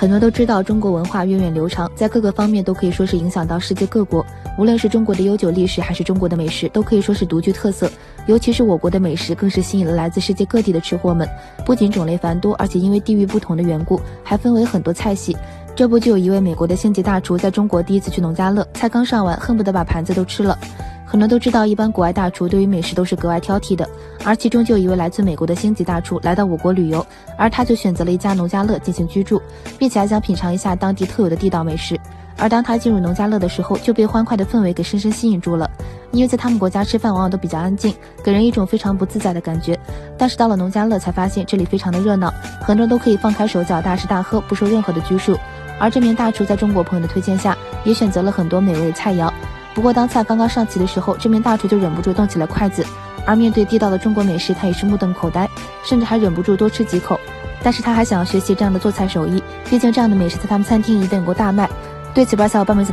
很多都知道，中国文化源远流长，在各个方面都可以说是影响到世界各国。无论是中国的悠久历史，还是中国的美食，都可以说是独具特色。尤其是我国的美食，更是吸引了来自世界各地的吃货们。不仅种类繁多，而且因为地域不同的缘故，还分为很多菜系。这不就有一位美国的星级大厨在中国第一次去农家乐，菜刚上完，恨不得把盘子都吃了。很多都知道，一般国外大厨对于美食都是格外挑剔的，而其中就有一位来自美国的星级大厨来到我国旅游，而他就选择了一家农家乐进行居住，并且还想品尝一下当地特有的地道美食。而当他进入农家乐的时候，就被欢快的氛围给深深吸引住了，因为在他们国家吃饭往往都比较安静，给人一种非常不自在的感觉。但是到了农家乐，才发现这里非常的热闹，很多人都可以放开手脚大吃大喝，不受任何的拘束。而这名大厨在中国朋友的推荐下，也选择了很多美味菜肴。不过，当菜刚刚上齐的时候，这名大厨就忍不住动起了筷子。而面对地道的中国美食，他也是目瞪口呆，甚至还忍不住多吃几口。但是他还想要学习这样的做菜手艺，毕竟这样的美食在他们餐厅一定能够大卖。对此，不知道小伙伴们怎？